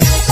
Matching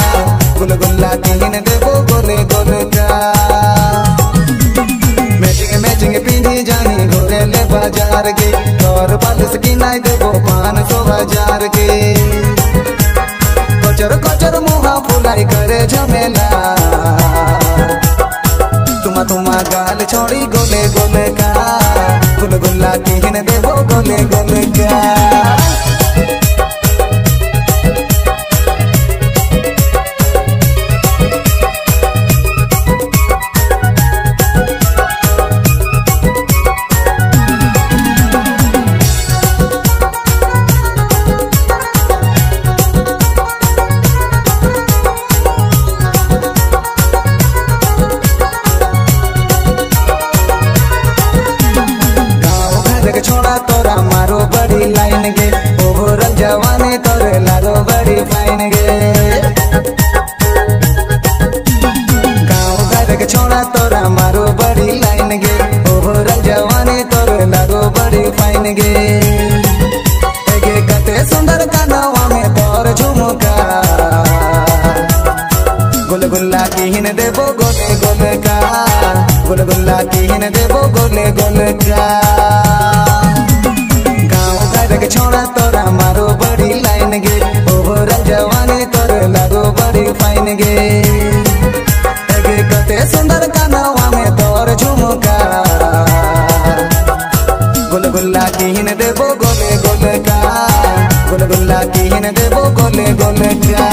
पिंडी ले बाज़ार के तोर की देबो पान के कचर कचर मुहा फुलाई करे झमेला। तुमा तुमा गाल छोड़ी गोले गोले का। गुल गुल्ला तीन देबो गोले गोले छोड़ा तोरा मारो बड़ी लाइन गे। ओभरल जवानी तोरे लागो बड़ी फाइन गे। गाँव घर के छोड़ा तोरा मारो बड़ी लाइन गे। ओभरल जवानी तोरे लागो बड़ी फाइन गे। एगे कते सुंदर में तोर झुमका। गुल गुल्ला देबो गोले गोले का गुल गुल्ला देबो गोले गोले का लाइन गे ओवर जवानी तोर लागो बड़ी फाइन गे। एगे कते सुंदर कानवा में तोर झुमका। गुलगुल्ला कीन देबो गोले गोले का गुलगुल्ला कीन देबो गोले गोले का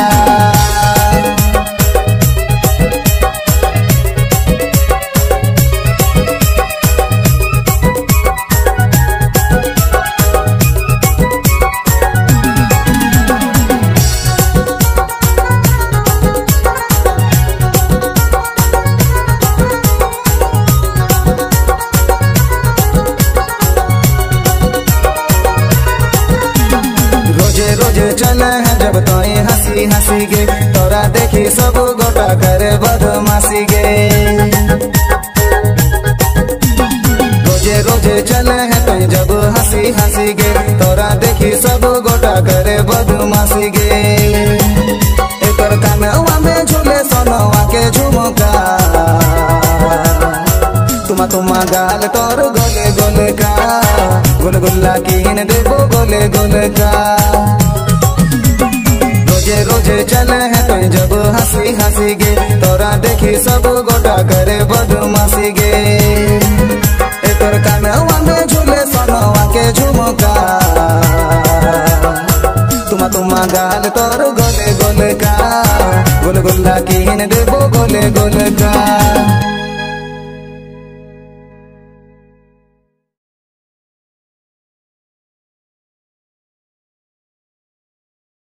रोज़े चले हैं जब तोई हँसी हँसी गे तोरा देखी सब गोटा करे बदमाशी गे रोज़े रोज़े चले हैं तोई जब हँसी हँसी गे तोरा देखी सब गोटा करे बदमाशी गे कानवा में झूले सोनवा के झुमका। तुमा तुमा गाल तोर गोले गोले का गुल गुल्ला की हिन देबो गोले गोले का रोज़े रोज़े चले हैं तो जब हँसी हँसी गे तोरा देखी सब गोटा करे बदमाशी गे। एकर कानवा झूले सोनवा के झुमका। तुमा तुमा गाल तोर गोले गोले का गुल की हिन देबो गोले गोले